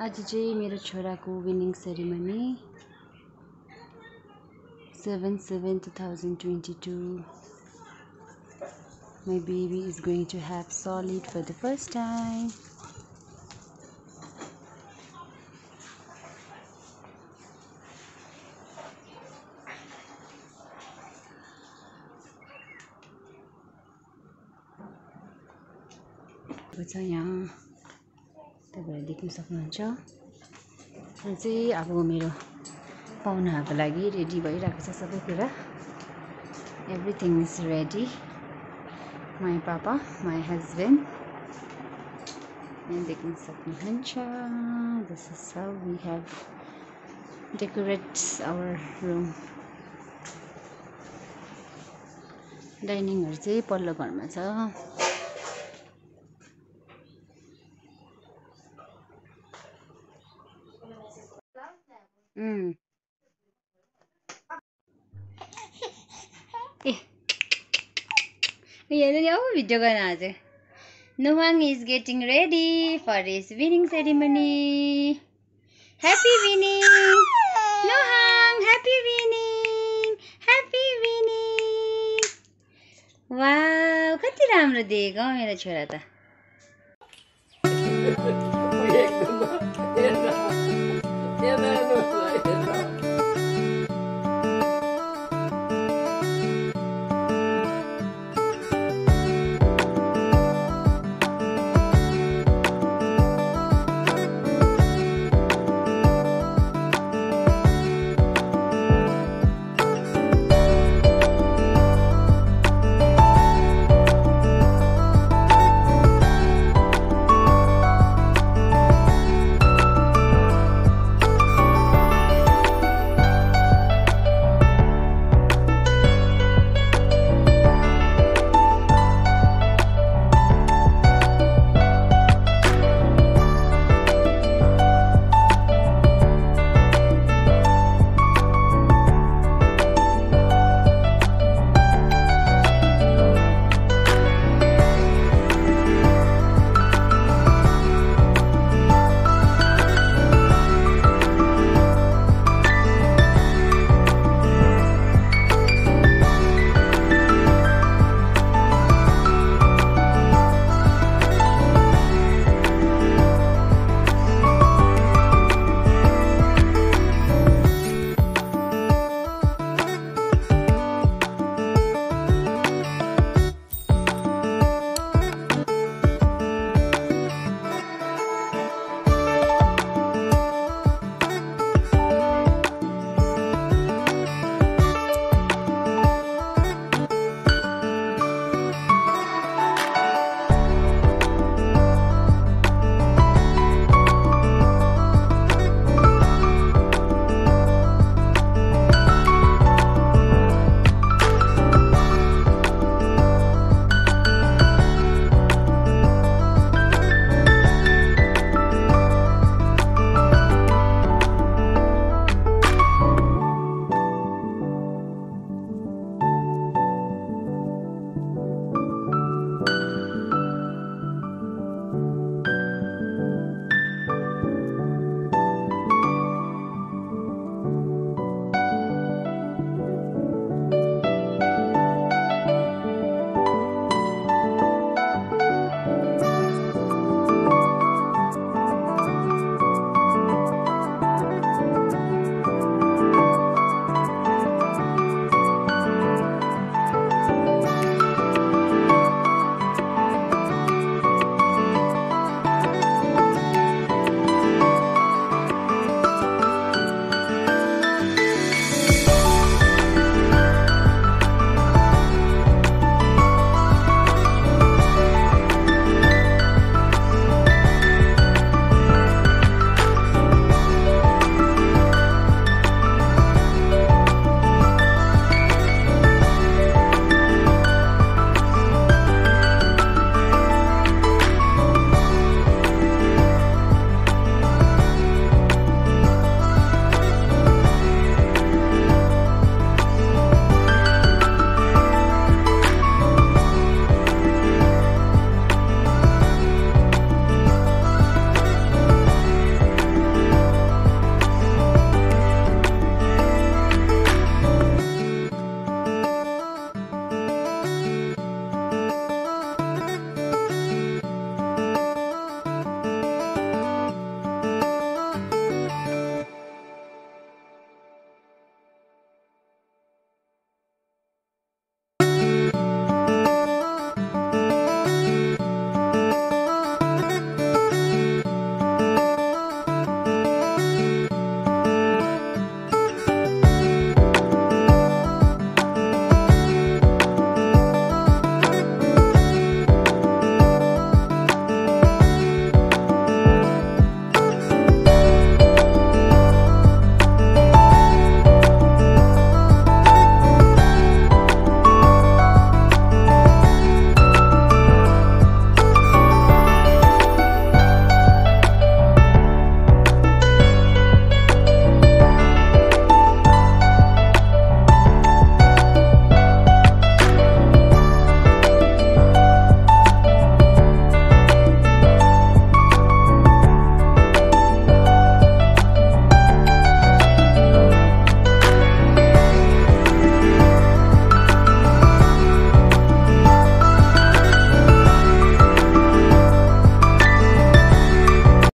आज चाहिँ मेरो छोराको weaning ceremony seven seven two thousand twenty two My baby is going to have solid for the first time. छ यहाँ तपाईँहरू देख्न सक्नुहुन्छ। यो चाहिँ अब मेरो पाहुनाहरूको लागि रेडी भइरहेको छ सबै कुरा। Everything is ready my papa my husband यहाँ देख्न सक्नुहुन्छ। This is how we have decorate our room डाइनिङहरू चाहिँ पल्लो घरमा छ। हेर्नु नि औ भिडियो गर्नु आज Nawang is getting ready for this winning ceremony कति राम्रो देख मेरो छोरा त